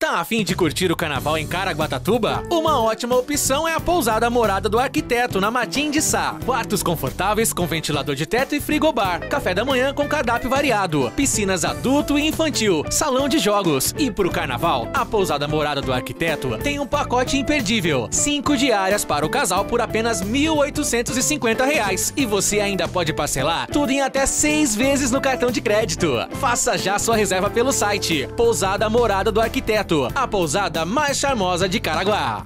Tá a fim de curtir o carnaval em Caraguatatuba? Uma ótima opção é a pousada Morada do Arquiteto, na Matim de Sá. Quartos confortáveis com ventilador de teto e frigobar. Café da manhã com cardápio variado. Piscinas adulto e infantil. Salão de jogos. E pro carnaval, a pousada Morada do Arquiteto tem um pacote imperdível. Cinco diárias para o casal por apenas 1.850 reais. E você ainda pode parcelar tudo em até seis vezes no cartão de crédito. Faça já sua reserva pelo site Pousada Morada do Arquiteto a pousada mais charmosa de Caraguá.